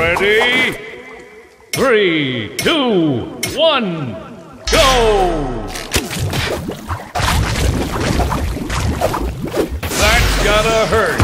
Ready? Three, two, one, go! That's gotta hurt.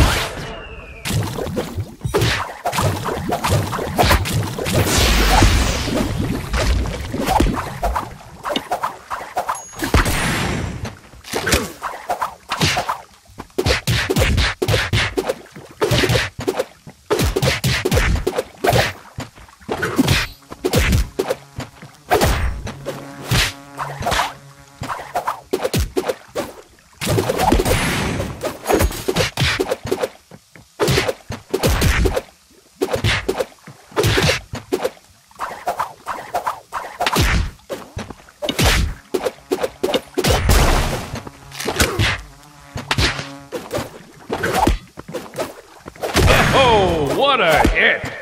What a hit!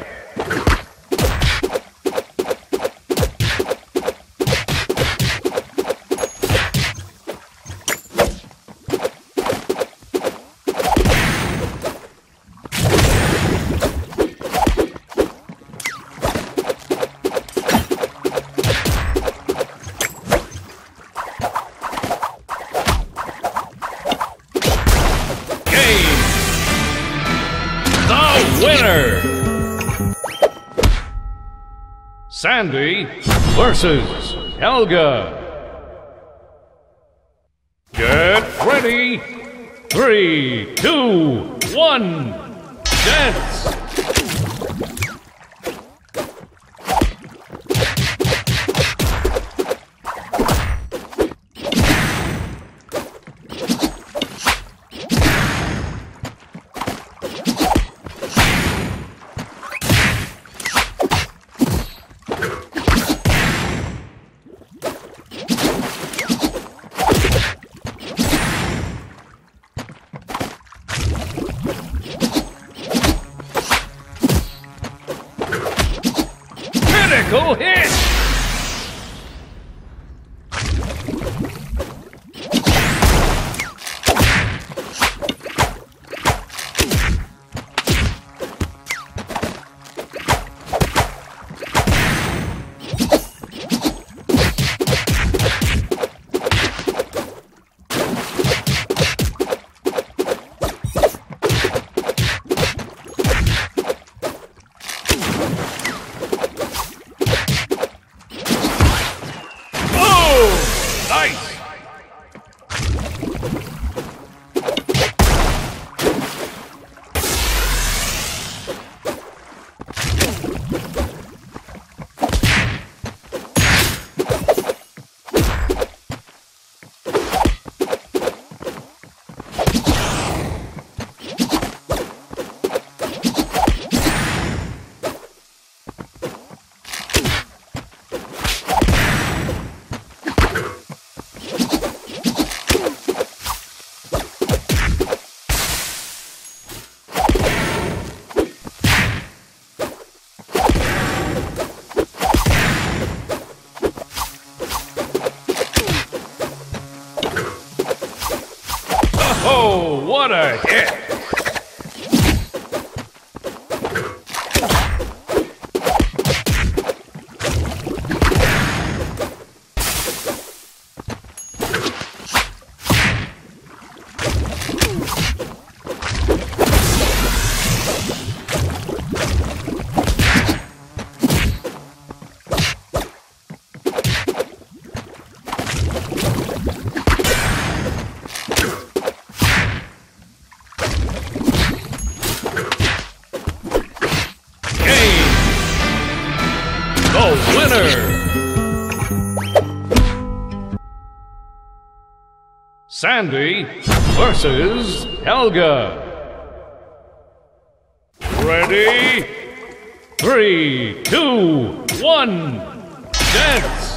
Winner! Sandy versus Helga. Get ready. Three, two, one, dance! Critical hit! Oh! Nice! Oh, what a hit! Winner! Sandy versus Helga. Ready? Three, two, one, dance!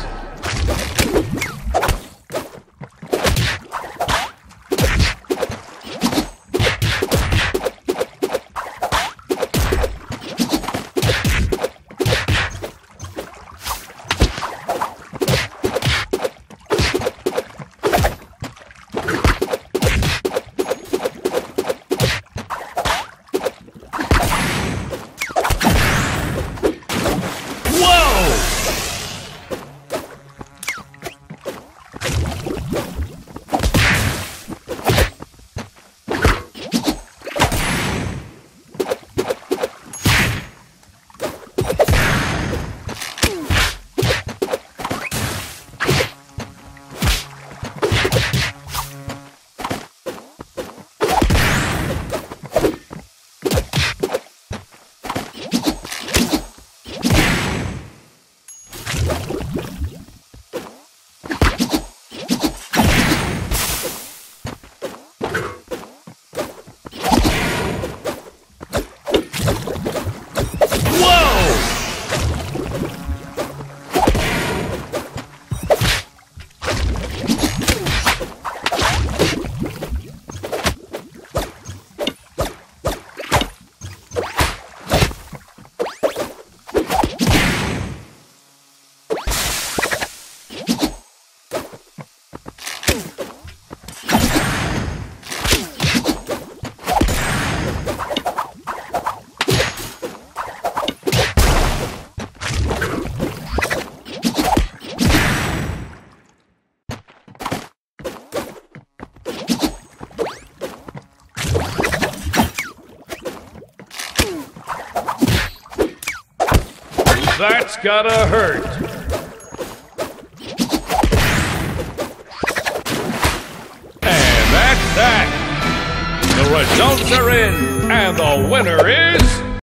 That's gotta hurt. And that's that. The results are in, and the winner is.